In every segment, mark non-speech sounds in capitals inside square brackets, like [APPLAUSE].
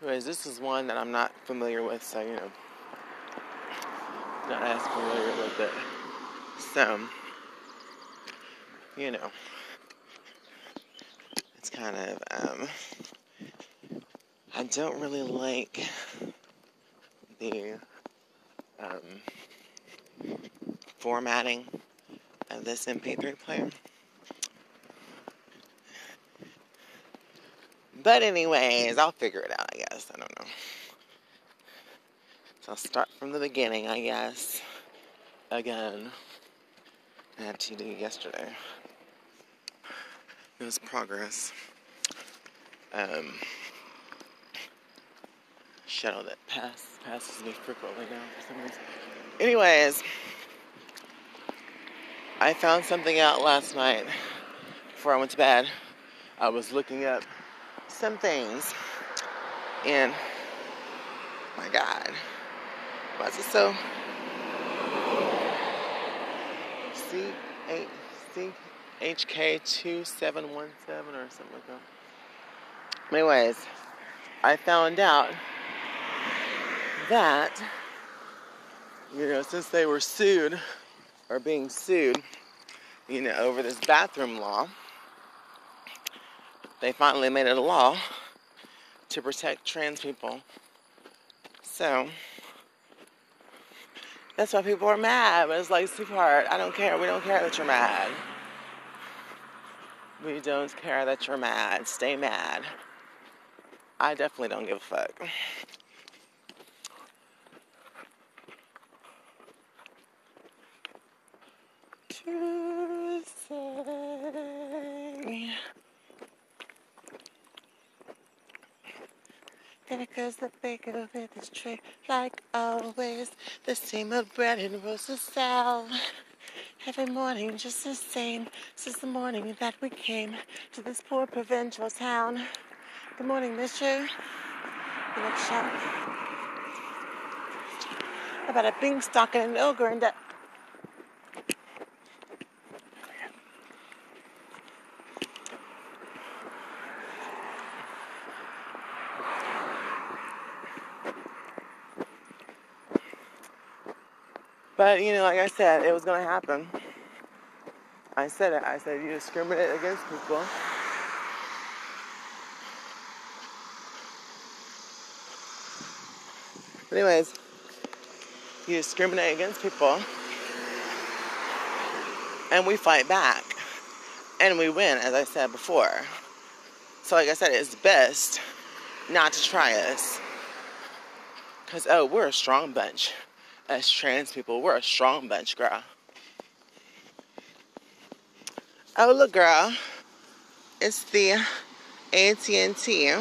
Anyways, this is one that I'm not familiar with, so you know, not as familiar with it. So, you know, it's kind of, um, I don't really like the um, formatting of this MP3 player. But anyways, I'll figure it out, I guess. I don't know. So I'll start from the beginning, I guess. Again. I had to do yesterday. It was progress. Um, shuttle that pass, passes me frequently now for some reason. Anyways, I found something out last night before I went to bed. I was looking up some things. And my God, why is it so? C C HK two seven one seven or something like that. Anyways, I found out that you know since they were sued or being sued, you know, over this bathroom law they finally made it a law to protect trans people. So that's why people are mad. But it's like, sweetheart, I don't care. We don't care that you're mad. We don't care that you're mad. Stay mad. I definitely don't give a fuck. To say. Because the baker with his tray, like always, the same old bread and roses sell. Every morning, just the same, since the morning that we came to this poor provincial town. Good morning, mister. You look sharp. About a beanstalk and an ogre and a But, you know, like I said, it was going to happen. I said it. I said you discriminate against people. Anyways, you discriminate against people. And we fight back. And we win, as I said before. So, like I said, it's best not to try us. Because, oh, we're a strong bunch as trans people, we're a strong bunch, girl. Oh, look, girl. It's the AT&T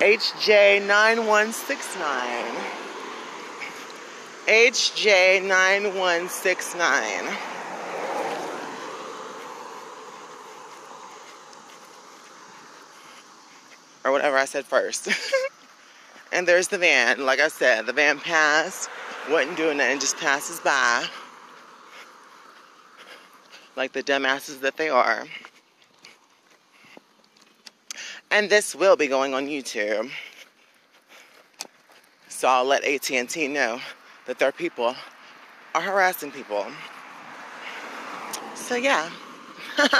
HJ9169. HJ9169. Or whatever I said first. [LAUGHS] And there's the van. Like I said, the van passed, wasn't doing and just passes by. Like the dumbasses that they are. And this will be going on YouTube. So I'll let AT&T know that their people are harassing people. So yeah. [LAUGHS]